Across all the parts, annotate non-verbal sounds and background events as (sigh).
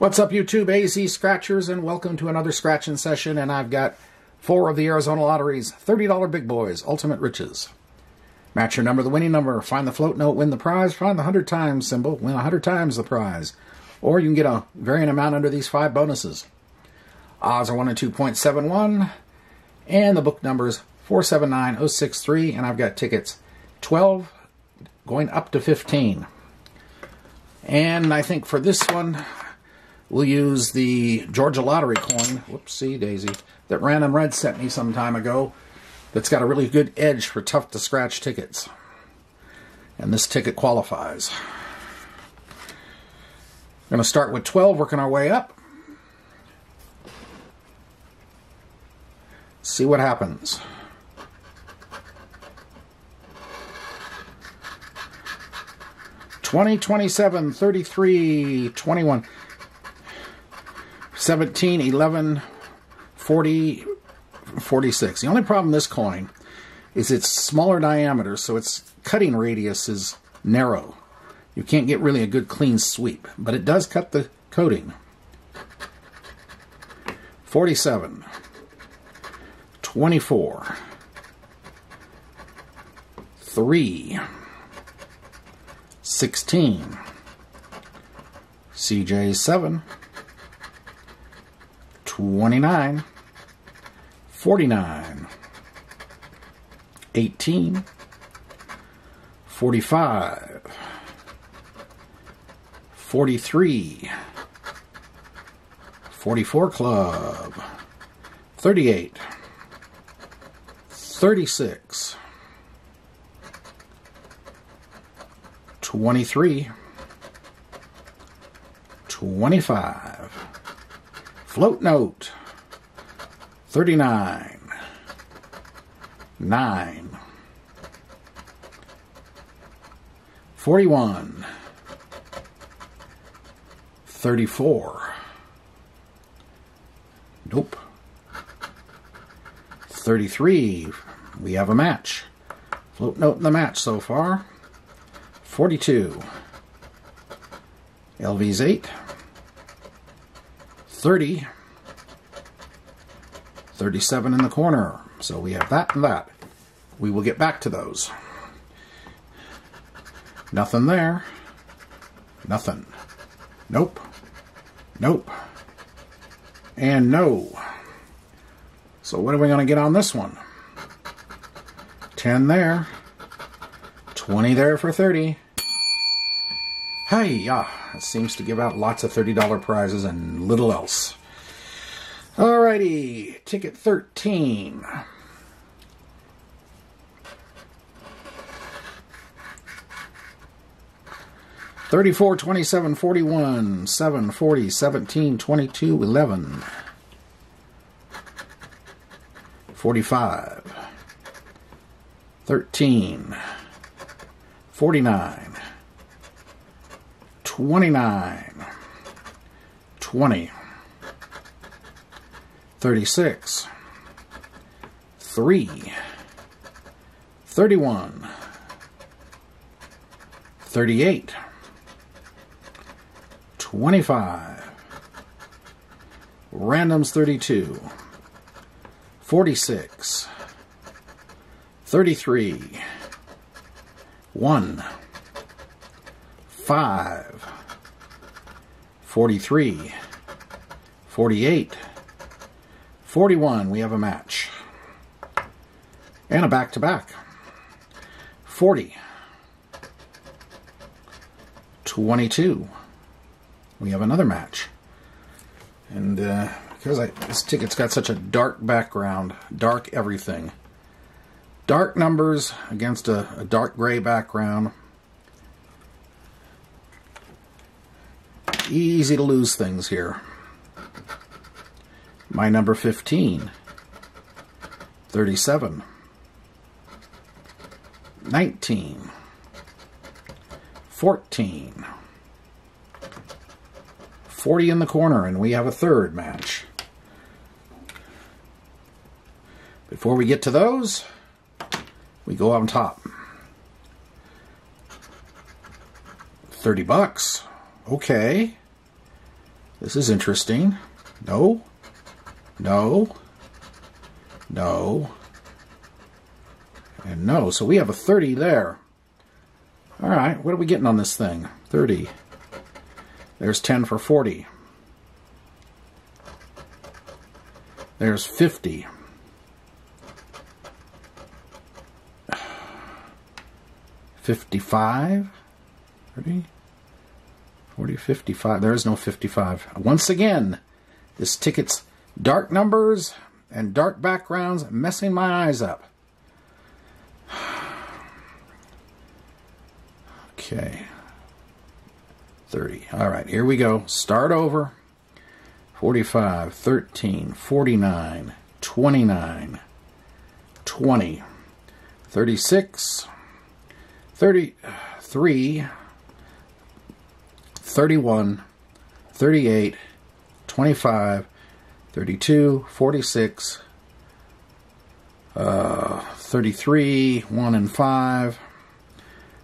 What's up, YouTube AZ Scratchers, and welcome to another scratching session. And I've got four of the Arizona Lottery's $30 Big Boys Ultimate Riches. Match your number, the winning number, find the float note, win the prize, find the 100 times symbol, win 100 times the prize. Or you can get a varying amount under these five bonuses. Odds are 1 and 2.71, and the book number is 479063, and I've got tickets 12 going up to 15. And I think for this one, We'll use the Georgia Lottery coin, whoopsie daisy, that Random Red sent me some time ago that's got a really good edge for tough to scratch tickets. And this ticket qualifies. We're going to start with 12, working our way up. See what happens. Twenty, twenty-seven, thirty-three, twenty-one. 17, 11, 40, 46. The only problem this coin is it's smaller diameter, so its cutting radius is narrow. You can't get really a good clean sweep, but it does cut the coating. 47, 24, 3, 16, CJ 7, 29, 49, 18, 45, 43, 44 Club, 38, 36, 23, 25, Float note. 39 9 41 34 Nope. 33 we have a match. Float note in the match so far. 42 LV's 8 30. 37 in the corner. So we have that and that. We will get back to those. Nothing there. Nothing. Nope. Nope. And no. So what are we going to get on this one? 10 there. 20 there for 30. Hey, yeah, it seems to give out lots of $30 prizes and little else. Alrighty, ticket 13. Thirty-four, twenty-seven, forty-one, seven, forty, seventeen, twenty-two, eleven, forty-five, thirteen, forty-nine. 29, 20, 36, 3, 31, 38, 25, randoms 32, 46, 33, 1, 5, 43, 48, 41. We have a match. And a back to back. 40, 22. We have another match. And uh, because I, this ticket's got such a dark background, dark everything. Dark numbers against a, a dark gray background. Easy to lose things here. My number 15, 37, 19, 14, 40 in the corner, and we have a third match. Before we get to those, we go on top. 30 bucks. Okay. This is interesting. No. No. No. And no. So we have a 30 there. All right, what are we getting on this thing? 30. There's 10 for 40. There's 50. (sighs) Fifty-five, 30, 40, 55. There is no 55. Once again, this ticket's dark numbers and dark backgrounds messing my eyes up. (sighs) Okay. 30. All right, here we go. Start over. 45, 13, 49, 29, 20, 36, 33, 31, 38, 25, 32, 46, uh, 33, 1 and 5,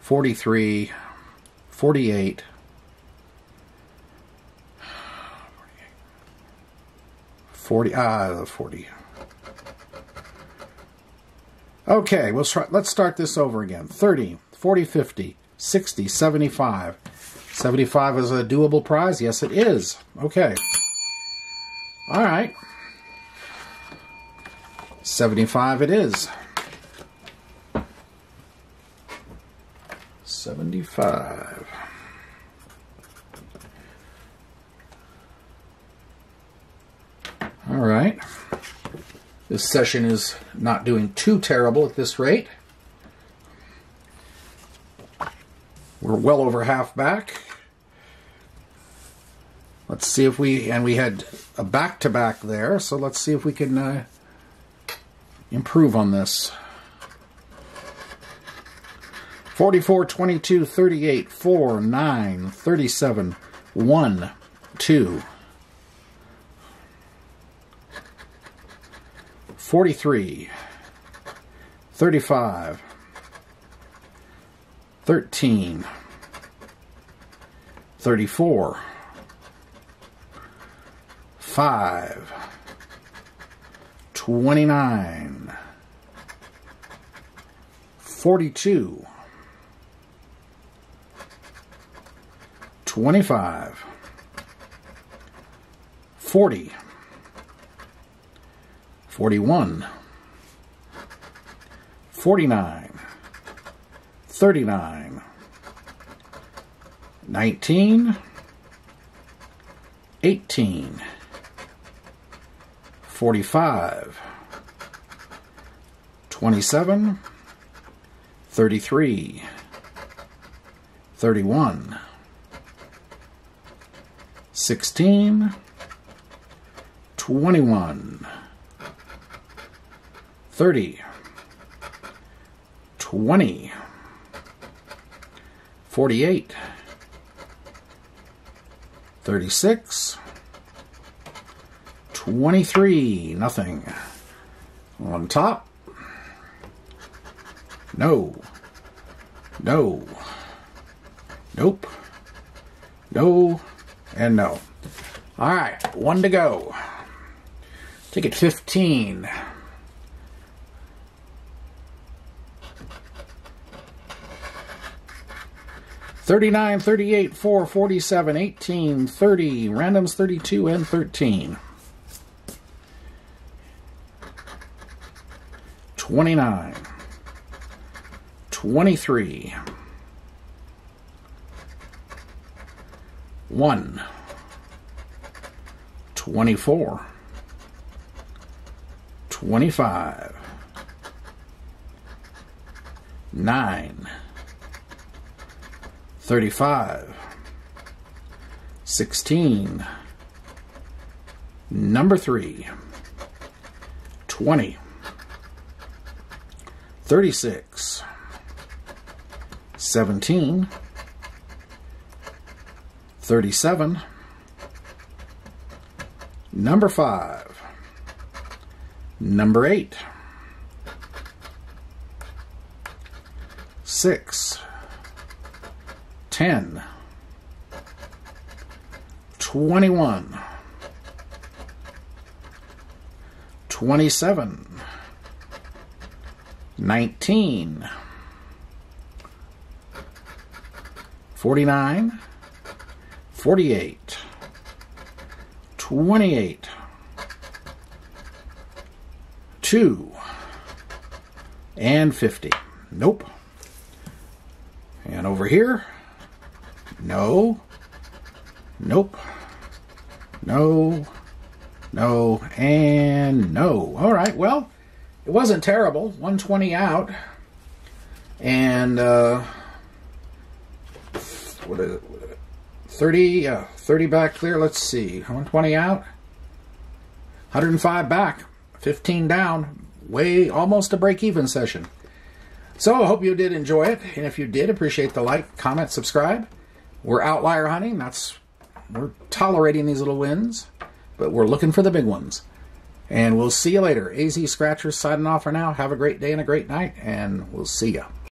43, 48, 40, ah, 40. Okay, we'll try, let's start this over again. 30, 40, 50, 60, 75. 75 is a doable prize? Yes, it is. Okay. All right. 75 it is. 75. All right. This session is not doing too terrible at this rate. We're well over half back. Let's see if we, and we had a back-to-back -back there, so let's see if we can uh, improve on this. 44, 22, 38, 4, 9, 37, 1, 2. 43, 35, 13, 34, 5, 29, 42, 25, 40, 41, 49, 39, 19, 18, 45, 27, 33, 31, 16, 21, 30, 20, 48, 36, 23, nothing. On top, no, no, nope, no, and no. All right, one to go. Ticket 15. 39, 38, 4, 47, 18, 30, randoms 32 and 13. 29, 23, 1, 24, 25, 9, 35, 16, number 3, 20, 36, 17, 37, number 5, number 8, 6, 10, 21, 27, 19, 49, 48, 28, 2, and 50. Nope. And over here, no, nope, no, no, and no. All right, well, it wasn't terrible. 120 out. And, uh, what is it? 30, yeah, 30 back clear. Let's see. 120 out. 105 back. 15 down. Way almost a break even session. So I hope you did enjoy it. And if you did, appreciate the like, comment, subscribe. We're outlier hunting. That's we're tolerating these little wins, but we're looking for the big ones. And we'll see you later. AZ Scratchers signing off for now. Have a great day and a great night, and we'll see you.